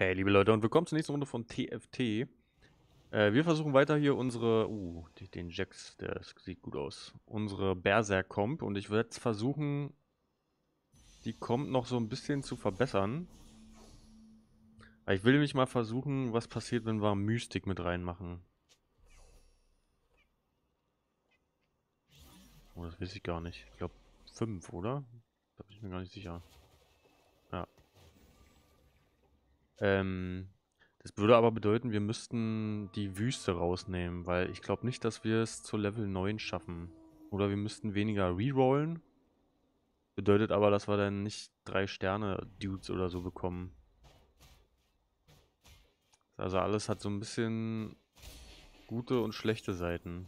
Hey, liebe Leute, und willkommen zur nächsten Runde von TFT. Äh, wir versuchen weiter hier unsere, uh, den Jax, der sieht gut aus, unsere Berserk-Comp und ich werde jetzt versuchen, die Comp noch so ein bisschen zu verbessern. Ich will nämlich mal versuchen, was passiert, wenn wir Mystik mit reinmachen. Oh, das weiß ich gar nicht. Ich glaube 5, oder? Da bin ich mir gar nicht sicher. Ja. Ähm, das würde aber bedeuten, wir müssten die Wüste rausnehmen, weil ich glaube nicht, dass wir es zu Level 9 schaffen. Oder wir müssten weniger rerollen. Bedeutet aber, dass wir dann nicht drei Sterne Dudes oder so bekommen. Also alles hat so ein bisschen gute und schlechte Seiten.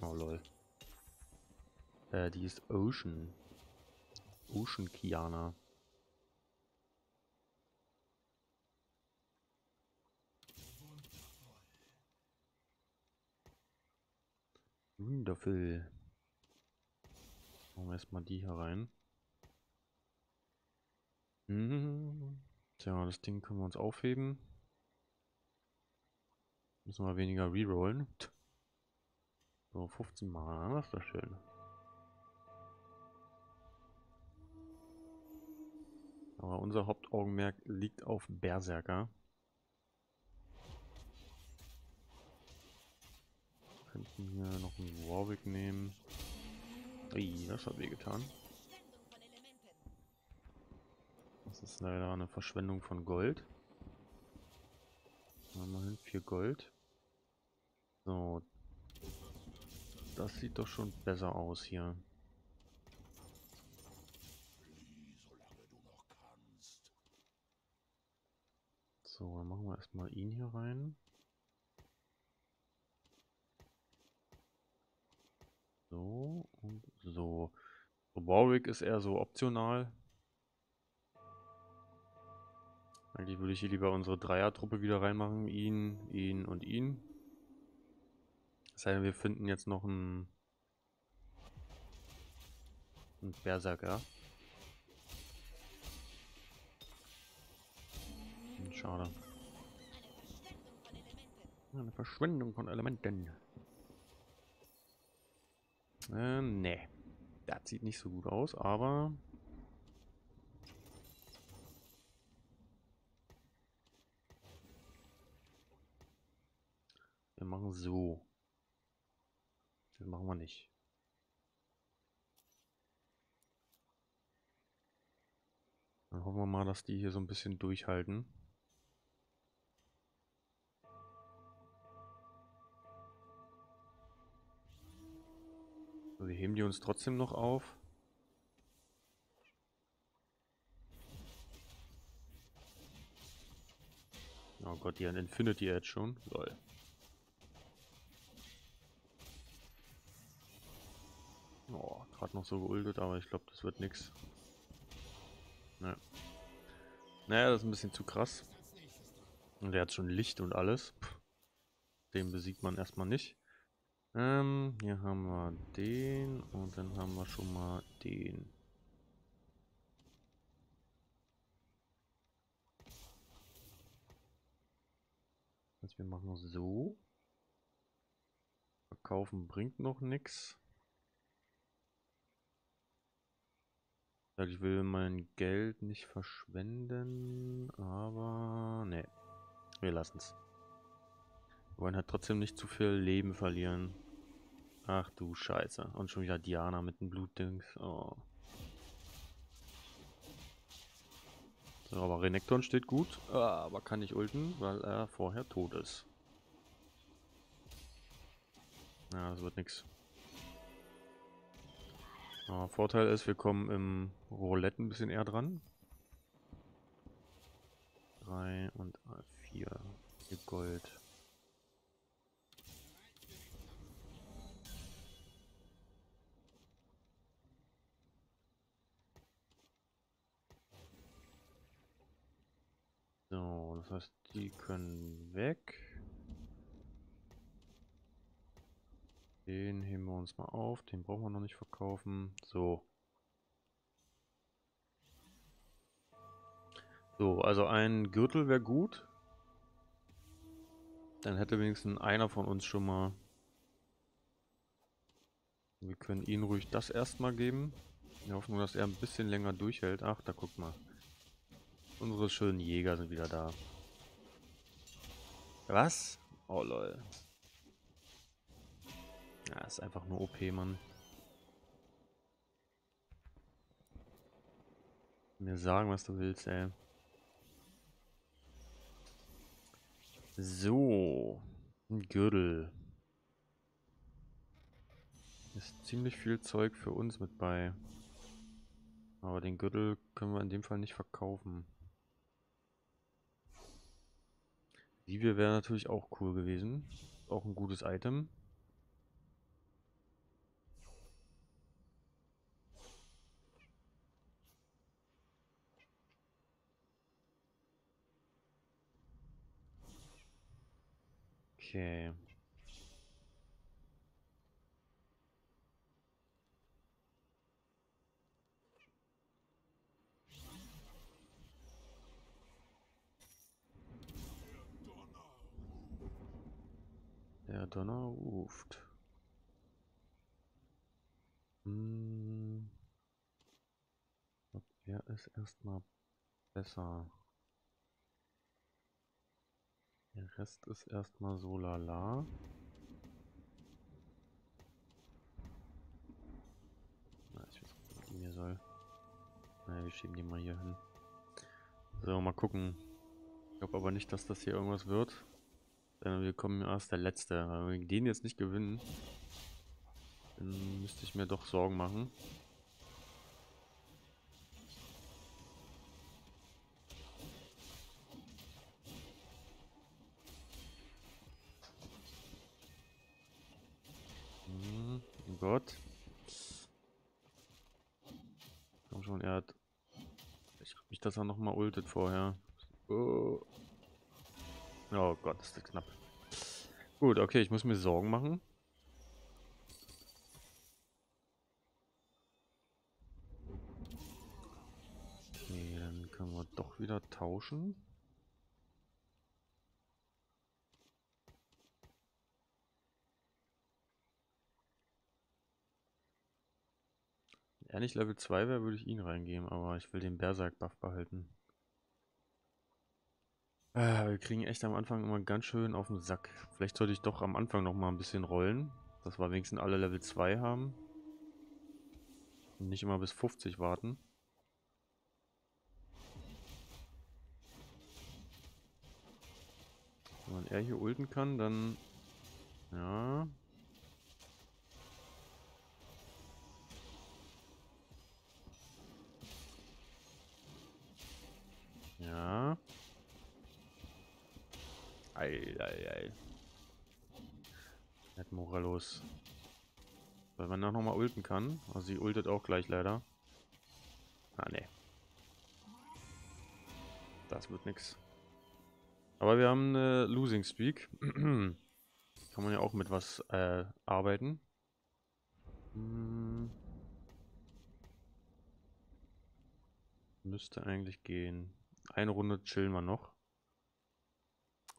Oh lol. Äh, die ist Ocean. Ocean Kiana. Wundervoll. Machen wir erstmal die hier rein. Mhm. Tja, das Ding können wir uns aufheben. Müssen wir weniger rerollen. So, 15 Mal, das ist doch schön. Aber unser Hauptaugenmerk liegt auf Berserker. Könnten hier noch einen Warwick nehmen. Ui, das hat wehgetan. Das ist leider eine Verschwendung von Gold. Immerhin 4 Gold. So. Das sieht doch schon besser aus hier. So, dann machen wir erstmal ihn hier rein. So und so. Warwick ist eher so optional. Eigentlich würde ich hier lieber unsere Dreier-Truppe wieder reinmachen. Ihn, ihn und ihn. Das heißt, wir finden jetzt noch einen, einen Berserker. Schade. Eine Verschwendung von Elementen. Äh, nee. Das sieht nicht so gut aus, aber... Wir machen so. Das machen wir nicht. Dann hoffen wir mal, dass die hier so ein bisschen durchhalten. Wir heben die uns trotzdem noch auf. Oh Gott, die haben Infinity Edge schon. Lol. Oh, gerade noch so geuldet, aber ich glaube, das wird nix. Ne. Naja, das ist ein bisschen zu krass. Und der hat schon Licht und alles. Puh. Den besiegt man erstmal nicht. Ähm, hier haben wir den und dann haben wir schon mal den. Also wir machen so. Verkaufen bringt noch nichts. Ich will mein Geld nicht verschwenden, aber ne, wir lassen es. Wir wollen halt trotzdem nicht zu viel Leben verlieren. Ach du Scheiße. Und schon wieder Diana mit dem Blutdings. Oh. So, aber Renekton steht gut. Ah, aber kann nicht ulten, weil er vorher tot ist. Ja, das wird nichts. Vorteil ist, wir kommen im Roulette ein bisschen eher dran. 3 und 4 Gold. Die können weg. Den heben wir uns mal auf. Den brauchen wir noch nicht verkaufen. So. So, also ein Gürtel wäre gut. Dann hätte wenigstens einer von uns schon mal... Wir können ihn ruhig das erstmal geben. Wir hoffen nur, dass er ein bisschen länger durchhält. Ach, da guck mal. Unsere schönen Jäger sind wieder da. Was? Oh lol. Ja, ist einfach nur OP, Mann. Mir sagen, was du willst, ey. So. Ein Gürtel. Ist ziemlich viel Zeug für uns mit bei. Aber den Gürtel können wir in dem Fall nicht verkaufen. Die wäre natürlich auch cool gewesen. Auch ein gutes Item. Okay. Ruft. Hm. Ist erstmal besser. Der Rest ist erstmal so lala. Na, ich weiß nicht, was mir soll. Naja, wir schieben die mal hier hin. So, mal gucken. Ich glaube aber nicht, dass das hier irgendwas wird. Denn wir kommen erst der Letzte. Wenn wir den jetzt nicht gewinnen, dann müsste ich mir doch Sorgen machen. Hm, oh Gott. Komm schon, er hat... Ich hab mich, dass er nochmal ultet vorher. Oh. Oh Gott, ist das knapp. Gut, okay, ich muss mir Sorgen machen. Okay, dann können wir doch wieder tauschen. Wenn er nicht Level 2 wäre, würde ich ihn reingeben, aber ich will den Berserk-Buff behalten. Äh, wir kriegen echt am Anfang immer ganz schön auf den Sack. Vielleicht sollte ich doch am Anfang noch mal ein bisschen rollen, dass wir wenigstens alle Level 2 haben. Und nicht immer bis 50 warten. Wenn er hier ulten kann, dann... Ja... Ja. Ei, ei, ei. Hat Morellos. Weil man auch nochmal ulten kann. Also sie ultet auch gleich leider. Ah, ne. Das wird nix. Aber wir haben eine Losing Speak. kann man ja auch mit was äh, arbeiten. Hm. Müsste eigentlich gehen. Eine Runde chillen wir noch.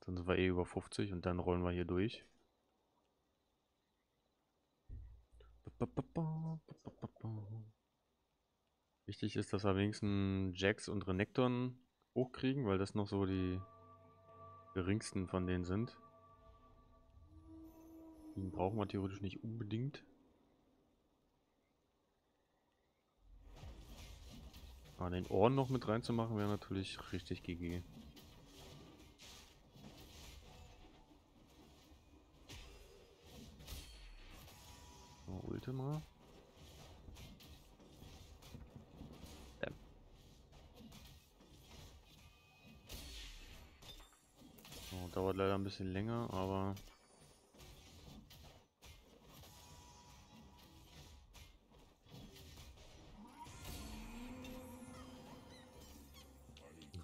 Dann sind wir eh über 50 und dann rollen wir hier durch. Wichtig ist, dass wir wenigstens Jax und Renekton hochkriegen, weil das noch so die geringsten von denen sind. Den brauchen wir theoretisch nicht unbedingt. Aber den Ohren noch mit reinzumachen wäre natürlich richtig GG. Ulte mal. So, dauert leider ein bisschen länger, aber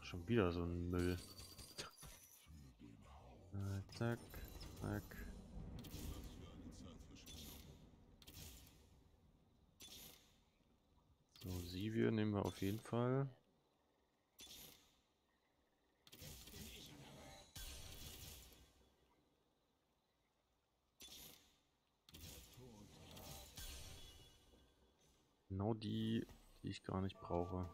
Schon wieder so ein Müll. Äh, zack, zack. Olivia nehmen wir auf jeden Fall. Genau die, die ich gar nicht brauche.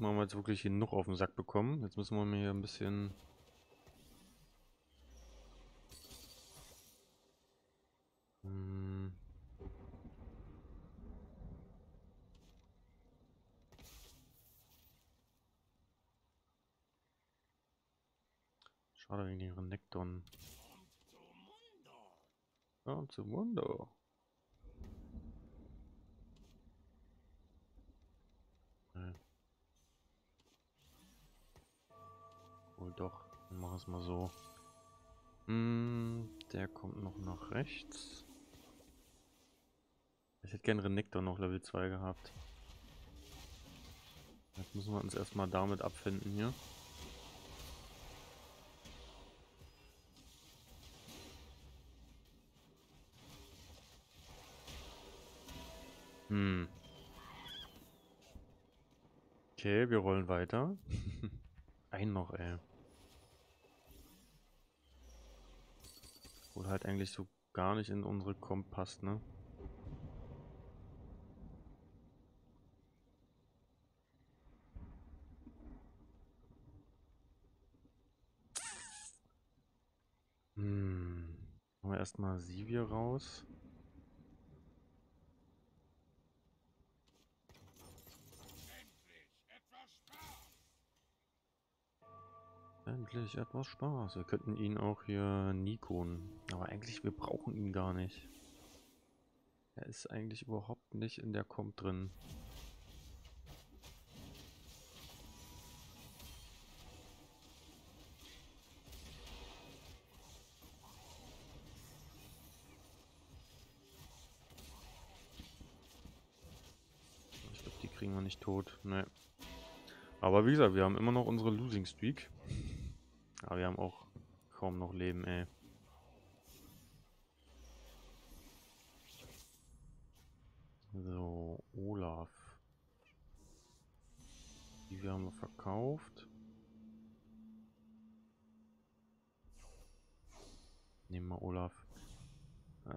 Okay, diesmal haben wir jetzt wirklich genug auf den Sack bekommen. Jetzt müssen wir mir hier ein bisschen... Hm. Schade wegen den Renekton. Ja, zum Wunder. Wohl doch. Dann machen wir es mal so. Hm, der kommt noch nach rechts. Ich hätte gerne Renekton noch Level 2 gehabt. Jetzt müssen wir uns erstmal damit abfinden hier. Hm. Okay, wir rollen weiter. Ein noch, ey. Wohl halt eigentlich so gar nicht in unsere Komp passt, ne? Hm. Machen wir erstmal Sivir raus. Endlich etwas Spaß. Wir könnten ihn auch hier Nikon. Aber eigentlich, wir brauchen ihn gar nicht. Er ist eigentlich überhaupt nicht in der Comp drin. Ich glaube, die kriegen wir nicht tot. Ne. Aber wie gesagt, wir haben immer noch unsere Losing Streak. Aber wir haben auch kaum noch Leben, ey. So, Olaf. Die haben wir verkauft. Nehmen wir Olaf.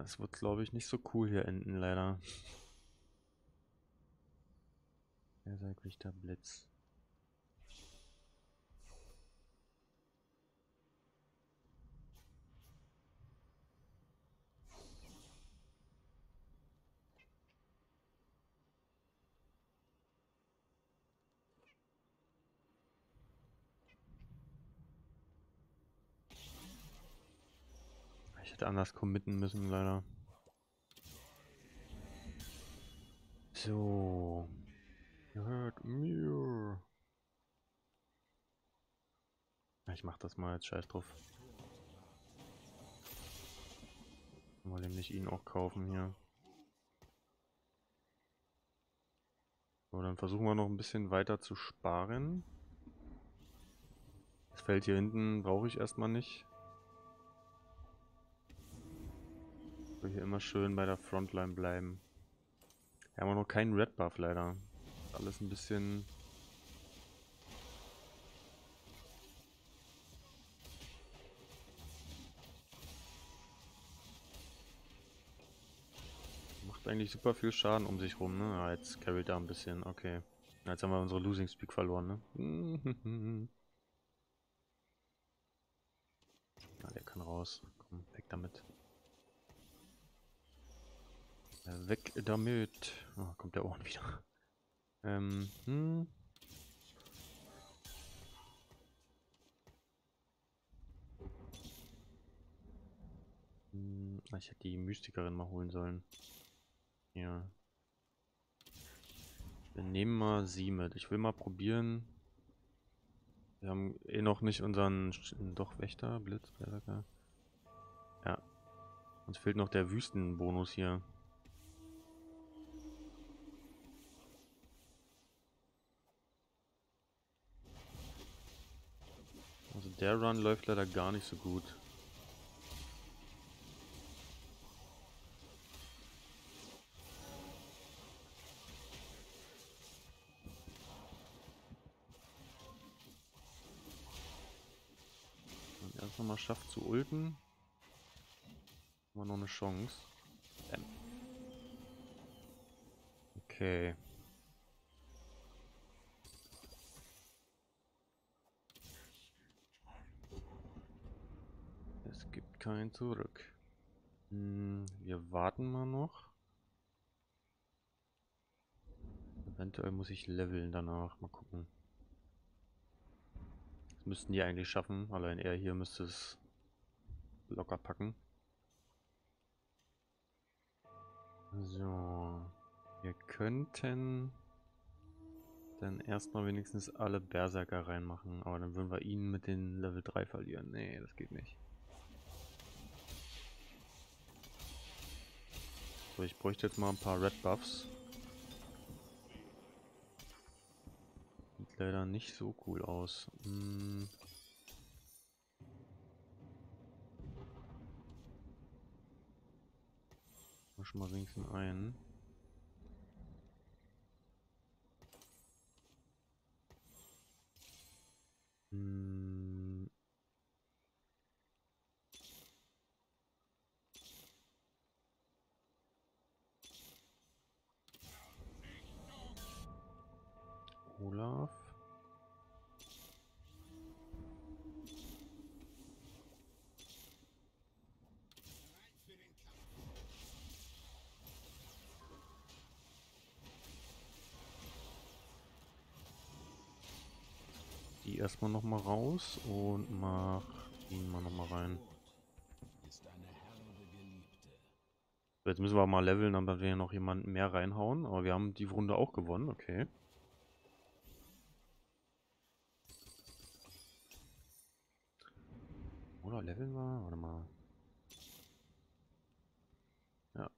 Es wird, glaube ich, nicht so cool hier enden, leider. Wer sagt der Blitz? Anders committen müssen, leider. So. Gehört mir. Ich mach das mal jetzt scheiß drauf. Wollen nämlich ihn auch kaufen hier. So, dann versuchen wir noch ein bisschen weiter zu sparen. Das Feld hier hinten brauche ich erstmal nicht. Will hier immer schön bei der Frontline bleiben. Wir haben auch noch keinen Red Buff leider. Alles ein bisschen... Macht eigentlich super viel Schaden um sich rum, ne? Ah, jetzt carryt er ein bisschen, okay. Jetzt haben wir unsere Losing Speak verloren, ne? Ja, der kann raus. Komm, weg damit. Weg damit. Oh, kommt der Ohren wieder. Ähm, hm. hm. Ich hätte die Mystikerin mal holen sollen. Ja. Wir nehmen mal sie mit. Ich will mal probieren. Wir haben eh noch nicht unseren doch Wächter, Blitz, Ja. Uns fehlt noch der Wüstenbonus hier. Der Run läuft leider gar nicht so gut. Wenn er es nochmal schafft zu ulten, haben wir noch eine Chance. Ähm. Okay. Es gibt kein Zurück. Hm, wir warten mal noch. Eventuell muss ich leveln danach. Mal gucken. Das müssten die eigentlich schaffen. Allein er hier müsste es locker packen. So. Wir könnten dann erstmal wenigstens alle Berserker reinmachen. Aber dann würden wir ihn mit den Level 3 verlieren. Nee, das geht nicht. So, ich bräuchte jetzt mal ein paar Red Buffs. Sieht leider nicht so cool aus. Hm. Schon mal wenigstens einen. Hm. Olaf. Die erstmal noch mal raus und mach ihn mal noch mal rein. Jetzt müssen wir mal leveln, damit wir noch jemanden mehr reinhauen. Aber wir haben die Runde auch gewonnen, okay. Leveln wir? Warte mal. Ja.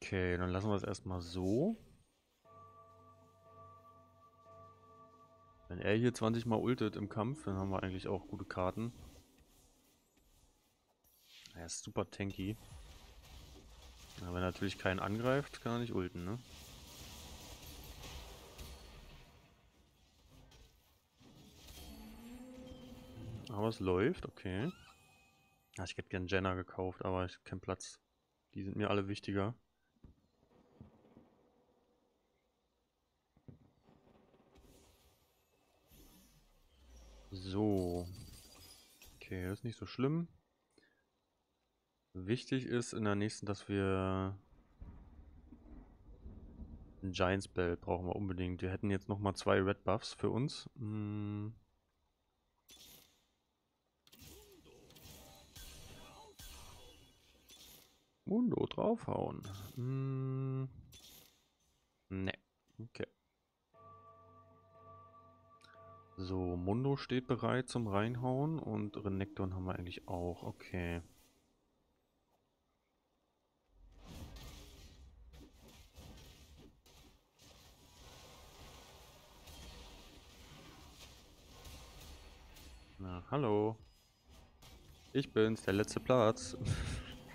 Okay, dann lassen wir es erstmal so. Wenn er hier 20 mal ultet im Kampf, dann haben wir eigentlich auch gute Karten. Er ist super tanky. Aber wenn natürlich keinen angreift, kann er nicht ulten, ne? Aber es läuft, okay. Ich hätte gern Jenna gekauft, aber ich habe keinen Platz. Die sind mir alle wichtiger. So. Okay, das ist nicht so schlimm. Wichtig ist in der nächsten, dass wir ein Giants Bell brauchen wir unbedingt. Wir hätten jetzt nochmal zwei Red Buffs für uns. Hm. Mundo draufhauen. Hm. Ne. Okay. So, Mundo steht bereit zum Reinhauen und Renekton haben wir eigentlich auch. Okay. Na, hallo. Ich bin's, der letzte Platz.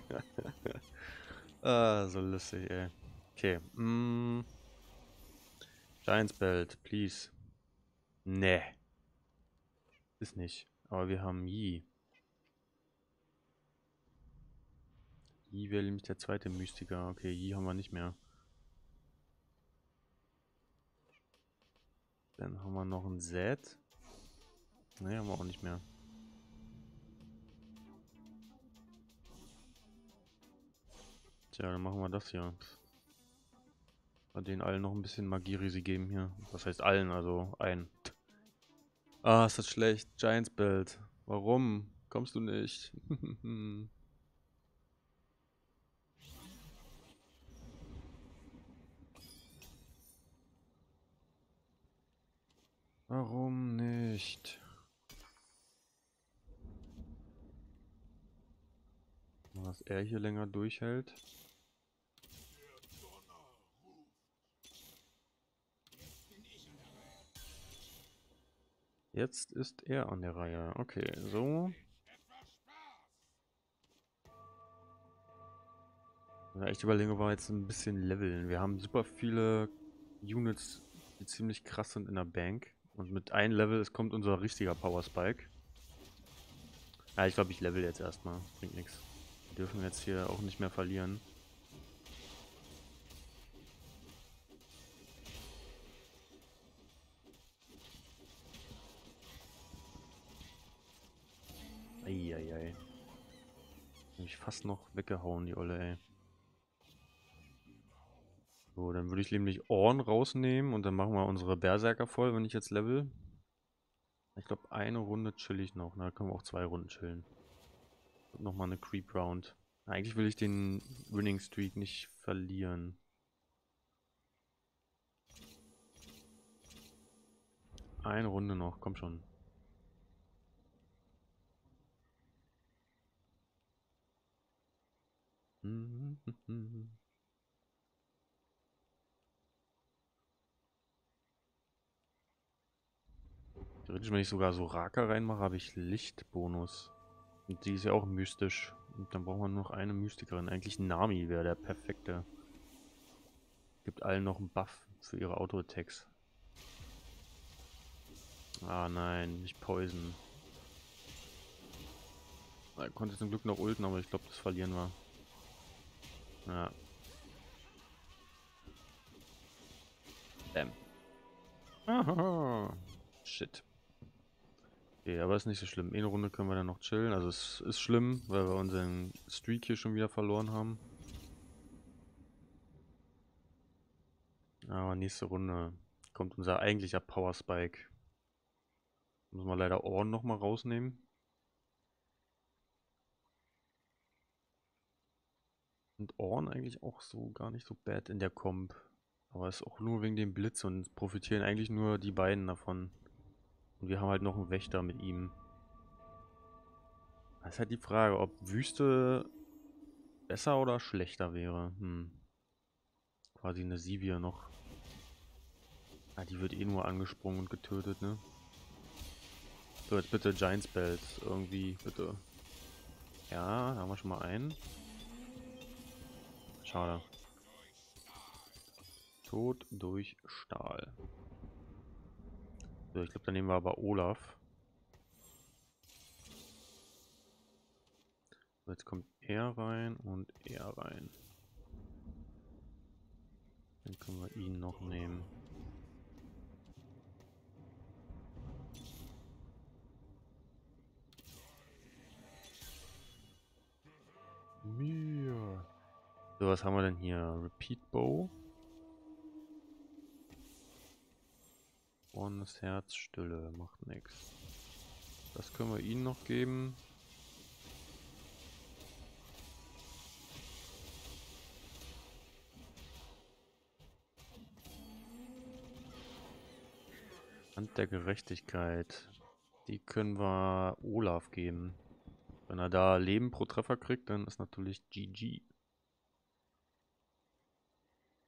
ah, so lustig, ey. Okay. Mm. Giants Belt, please. Nee. Ist nicht. Aber wir haben Yi. Yi wäre nämlich der zweite Mystiker. Okay, Yi haben wir nicht mehr. Dann haben wir noch ein Z. Ne, haben wir auch nicht mehr. Tja, dann machen wir das hier. Bei denen allen noch ein bisschen Magierisi geben hier. Was heißt allen? Also ein. Ah, ist das schlecht. Giants Belt. Warum kommst du nicht? Warum nicht? Dass er hier länger durchhält. Jetzt ist er an der Reihe. Okay, so. Ja, ich überlege, war jetzt ein bisschen leveln. Wir haben super viele Units, die ziemlich krass sind in der Bank. Und mit einem Level es kommt unser richtiger Power Spike. Ja, ich glaube, ich level jetzt erstmal. Bringt nichts. Wir dürfen jetzt hier auch nicht mehr verlieren. Eieiei. Hab ich fast noch weggehauen, die Olle, ey. So, dann würde ich nämlich Orn rausnehmen und dann machen wir unsere Berserker voll, wenn ich jetzt level. Ich glaube, eine Runde chill ich noch. Da können wir auch zwei Runden chillen. Nochmal eine Creep Round. Eigentlich will ich den Winning Streak nicht verlieren. Eine Runde noch, komm schon. Theoretisch, wenn ich sogar so Raka reinmache, habe ich Lichtbonus. Und die ist ja auch mystisch. Und dann brauchen wir noch eine Mystikerin. Eigentlich Nami wäre der perfekte. Gibt allen noch einen Buff für ihre Auto-Attacks. Ah nein, nicht Poison. Er konnte zum Glück noch ulten, aber ich glaube, das verlieren wir. Ja. Bam. Aha. Shit. Okay, aber ist nicht so schlimm. Eine Runde können wir dann noch chillen. Also es ist schlimm, weil wir unseren Streak hier schon wieder verloren haben. Aber nächste Runde kommt unser eigentlicher Power Spike. Muss man leider Ohren nochmal rausnehmen. Und Ohren eigentlich auch so gar nicht so bad in der Comp. Aber ist auch nur wegen dem Blitz und profitieren eigentlich nur die beiden davon. Und wir haben halt noch einen Wächter mit ihm. Das ist halt die Frage, ob Wüste besser oder schlechter wäre. Hm. Quasi eine Sivir noch. Ah, die wird eh nur angesprungen und getötet, ne? So, jetzt bitte Giant Spells. Irgendwie, bitte. Ja, da haben wir schon mal einen. Schade. Tod durch Stahl. So, ich glaube, dann nehmen wir aber Olaf. So, jetzt kommt er rein und er rein. Dann können wir ihn noch nehmen. Mir. So, was haben wir denn hier? Repeat Bow. Und das Herz stille, macht nichts. Das können wir ihnen noch geben. Hand der Gerechtigkeit. Die können wir Olaf geben. Wenn er da Leben pro Treffer kriegt, dann ist natürlich GG.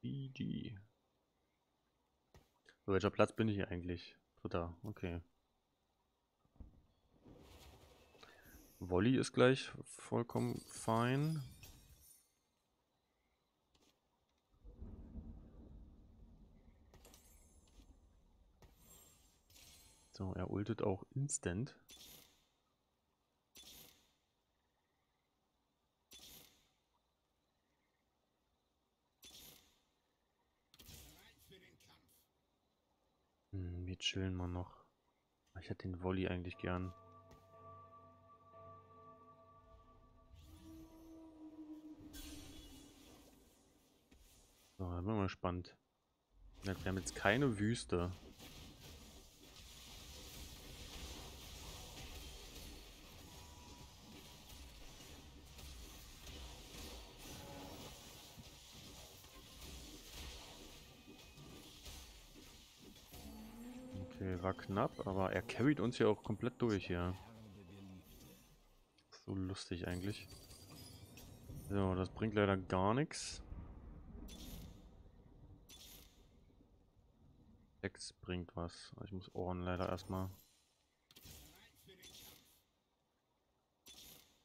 GG. Auf welcher Platz bin ich hier eigentlich? Dritter, okay. Volley ist gleich vollkommen fein. So, er ultet auch instant. Wir chillen mal noch. Ich hätte den Volley eigentlich gern. So, dann bin ich mal gespannt. Wir haben jetzt keine Wüste. Knapp, aber er carried uns ja auch komplett durch hier. So lustig eigentlich. So, das bringt leider gar nichts. Sechs bringt was. Ich muss Ohren leider erstmal.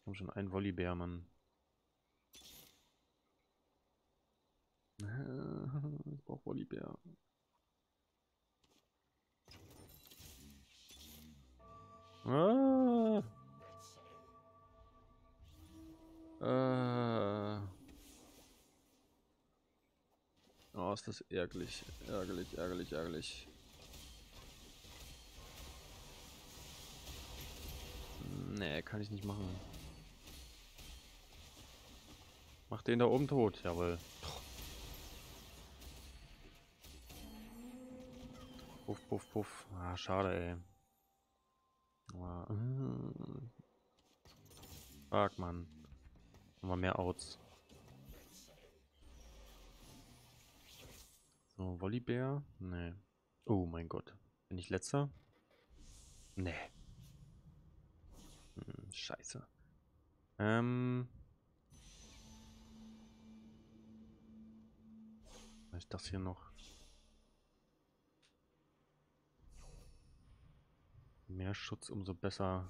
Komm schon, ein Volleybär, Mann. Ich brauch Volleybär. Ah. Äh. Oh, ist das ärgerlich. Ärgerlich, ärgerlich, ärgerlich. Nee, kann ich nicht machen. Mach den da oben tot, jawohl. Puff, puff, puff. Ah, schade, ey. Ah, äh. Fuck, Mann. Nochmal mehr Outs. So, Volleybär? Nee. Oh mein Gott. Bin ich letzter? Nee. Hm, scheiße. Ähm. Ist das hier noch? Mehr Schutz, umso besser.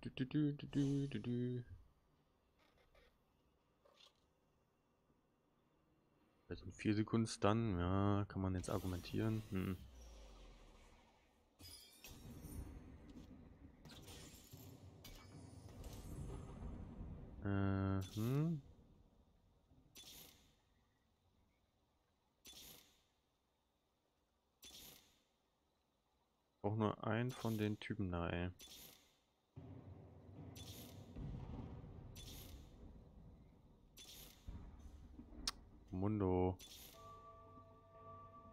Du, du, du. Also 4 Sekunden Stun, ja, kann man jetzt argumentieren. Hm. Äh, hm. Auch nur einen von den Typen da, ey. Mundo.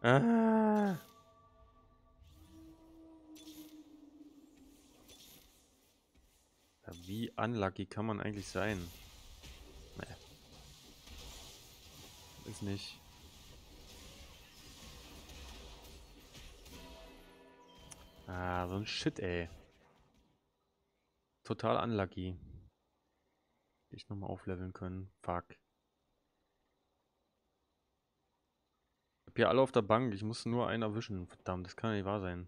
Ah. Ja, wie unlucky kann man eigentlich sein? Nee. Ist nicht. Ah, so ein Shit, ey. Total unlucky. Ich nochmal aufleveln können. Fuck. hab hier alle auf der Bank. Ich muss nur einen erwischen. Verdammt, das kann nicht wahr sein.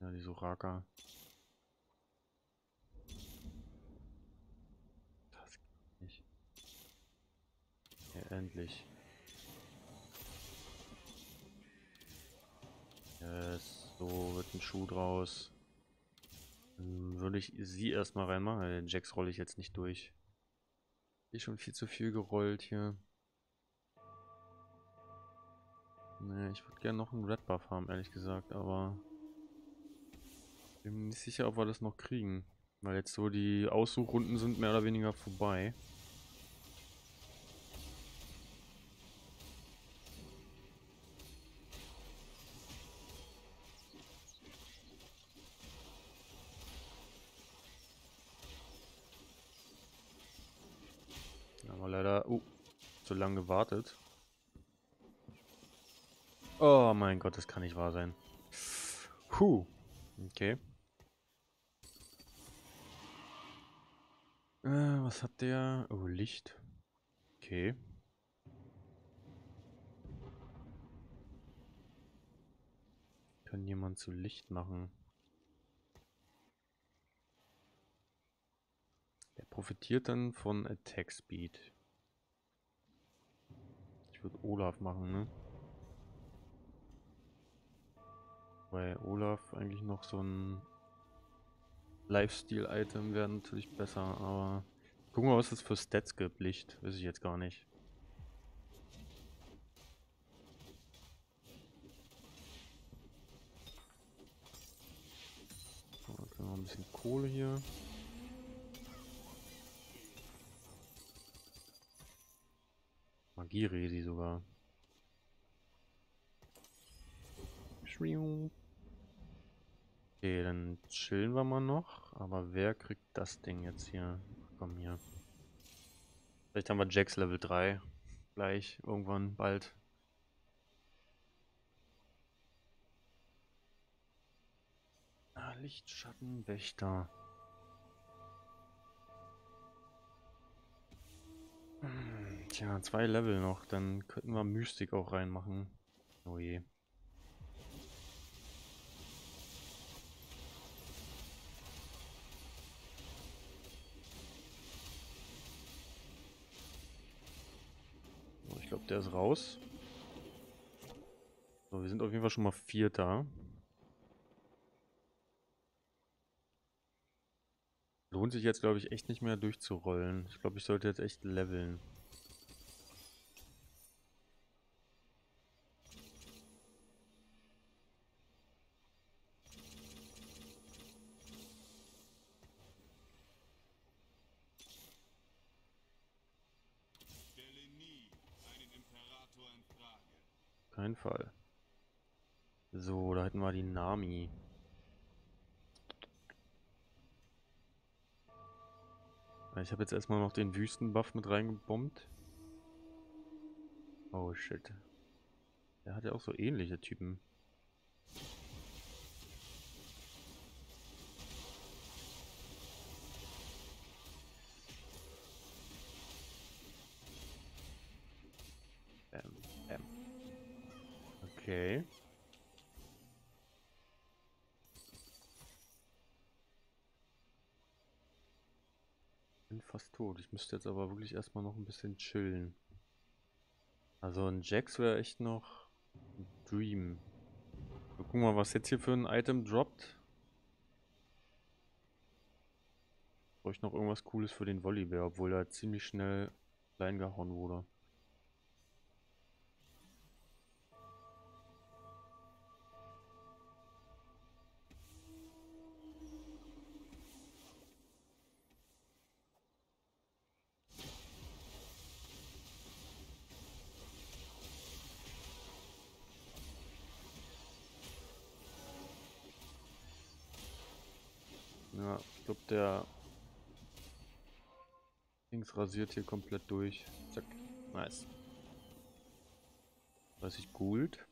Ja, die Soraka. Das geht nicht. Ja, endlich. Yes, so wird ein Schuh draus. Dann würde ich sie erstmal reinmachen. Den Jax rolle ich jetzt nicht durch. Hier schon viel zu viel gerollt hier. Ne, ich würde gerne noch einen Red Buff haben, ehrlich gesagt, aber bin nicht sicher, ob wir das noch kriegen. Weil jetzt so die Aussuchrunden sind mehr oder weniger vorbei. Gewartet. Oh mein Gott, das kann nicht wahr sein. Puh. Okay. Äh, was hat der? Oh, Licht. Okay. Kann jemand zu Licht machen? Der profitiert dann von Attack Speed. Ich würde Olaf machen, ne? Weil Olaf eigentlich noch so ein Lifestyle-Item wäre natürlich besser, aber gucken wir, was es für Stats gibt. Licht, weiß ich jetzt gar nicht. So, noch ein bisschen Kohle hier. Magieresi sogar. Okay, dann chillen wir mal noch. Aber wer kriegt das Ding jetzt hier? Komm hier. Vielleicht haben wir Jax Level 3. Gleich, irgendwann, bald. Lichtschattenwächter. Hm, tja, zwei Level noch, dann könnten wir Mystik auch reinmachen. Oh je. Ich glaube, der ist raus. So, wir sind auf jeden Fall schon mal Vierter. Lohnt sich jetzt, glaube ich, echt nicht mehr durchzurollen. Ich glaube, ich sollte jetzt echt leveln. Nami. Ich habe jetzt erstmal noch den Wüstenbuff mit reingebombt. Oh shit. Der hat ja auch so ähnliche Typen. Bam, bam. Okay. Fast tot. Ich müsste jetzt aber wirklich erstmal noch ein bisschen chillen. Also ein Jax wäre echt noch ein Dream. Wir gucken mal, was jetzt hier für ein Item droppt. Brauche ich noch irgendwas cooles für den Volleybär, obwohl er ziemlich schnell klein gehauen wurde. Rasiert hier komplett durch. Zack. Nice. 30 Gold.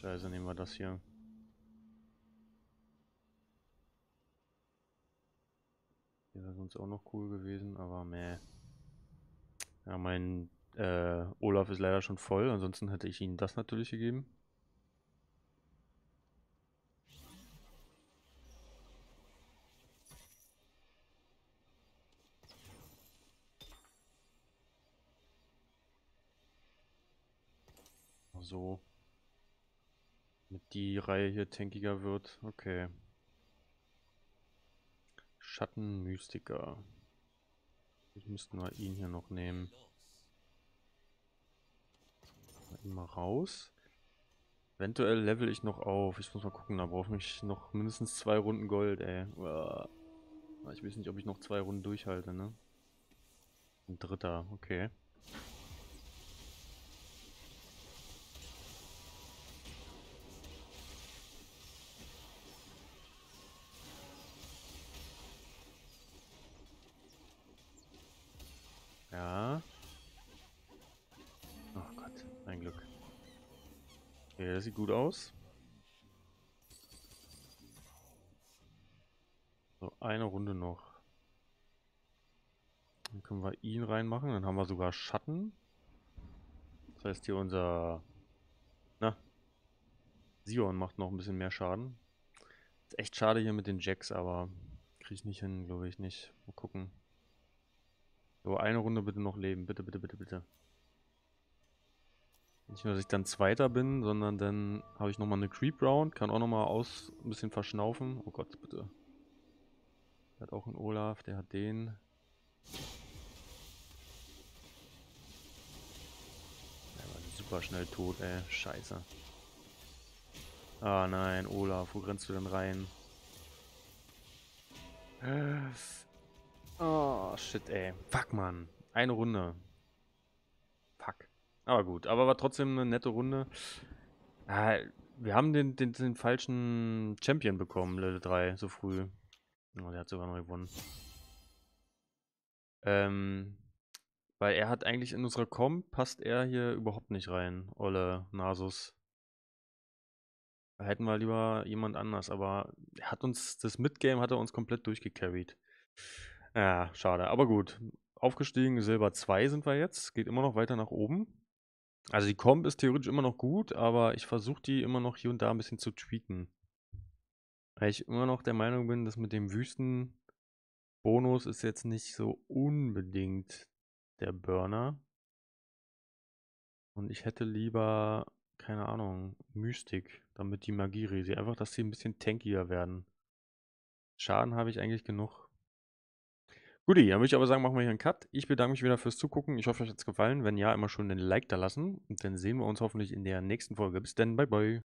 Scheiße, nehmen wir das hier. Hier wäre sonst auch noch cool gewesen, aber meh. Ja, mein äh, Olaf ist leider schon voll, ansonsten hätte ich ihnen das natürlich gegeben. So. Mit die Reihe hier tankiger wird. Okay. Schattenmystiker. Ich müsste mal ihn hier noch nehmen mal raus. Eventuell level ich noch auf. Ich muss mal gucken, da brauche ich noch mindestens zwei Runden Gold, ey. Ich weiß nicht, ob ich noch zwei Runden durchhalte, ne? Ein dritter, okay. Das sieht gut aus. So, eine Runde noch. Dann können wir ihn reinmachen. Dann haben wir sogar Schatten. Das heißt hier unser... Na. Sion macht noch ein bisschen mehr Schaden. Ist echt schade hier mit den Jacks, aber kriege ich nicht hin, glaube ich nicht. Mal gucken. So, eine Runde bitte noch leben. Bitte, bitte, bitte, bitte. Nicht nur, dass ich dann Zweiter bin, sondern dann habe ich nochmal eine Creep Round, kann auch nochmal aus ein bisschen verschnaufen. Oh Gott, bitte. Der hat auch einen Olaf, der hat den. Der war super schnell tot, ey. Scheiße. Ah nein, Olaf, wo grenzt du denn rein? Oh, shit, ey. Fuck, Mann. Eine Runde. Aber gut, aber war trotzdem eine nette Runde. Ah, wir haben den, den, den falschen Champion bekommen, Level 3, so früh. Oh, der hat sogar noch gewonnen. Ähm, Weil er hat eigentlich in unserer Comp, passt er hier überhaupt nicht rein, Olle Nasus. Da hätten wir lieber jemand anders, aber er hat uns, das Midgame hat er uns komplett durchgecarried. Ja, schade. Aber gut. Aufgestiegen, Silber 2 sind wir jetzt. Geht immer noch weiter nach oben. Also die Comp ist theoretisch immer noch gut, aber ich versuche die immer noch hier und da ein bisschen zu tweaken. Weil ich immer noch der Meinung bin, dass mit dem Wüstenbonus ist jetzt nicht so unbedingt der Burner. Und ich hätte lieber, keine Ahnung, Mystik, damit die Magie-Resi. Einfach, dass sie ein bisschen tankier werden. Schaden habe ich eigentlich genug. Guti, dann würde ich aber sagen, machen wir hier einen Cut. Ich bedanke mich wieder fürs Zugucken. Ich hoffe, euch hat es gefallen. Wenn ja, immer schon einen Like da lassen. Und dann sehen wir uns hoffentlich in der nächsten Folge. Bis dann, bye bye.